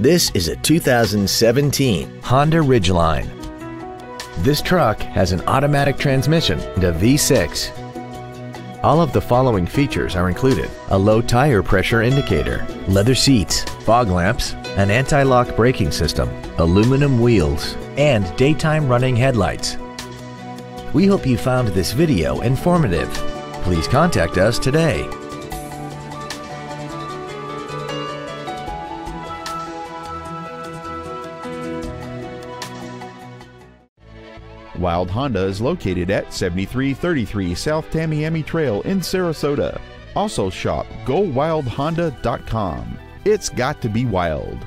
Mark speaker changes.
Speaker 1: This is a 2017 Honda Ridgeline. This truck has an automatic transmission and a V6. All of the following features are included. A low tire pressure indicator, leather seats, fog lamps, an anti-lock braking system, aluminum wheels, and daytime running headlights. We hope you found this video informative. Please contact us today.
Speaker 2: Wilde Honda is located at 7333 South Tamiami Trail in Sarasota. Also shop GoWildeHonda.com. It's got to be wild.